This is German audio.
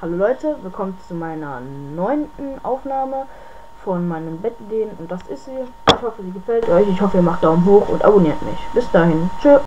Hallo Leute, willkommen zu meiner neunten Aufnahme von meinem Bettideen und das ist sie. Ich hoffe, sie gefällt euch. Ich hoffe, ihr macht Daumen hoch und abonniert mich. Bis dahin. Tschö.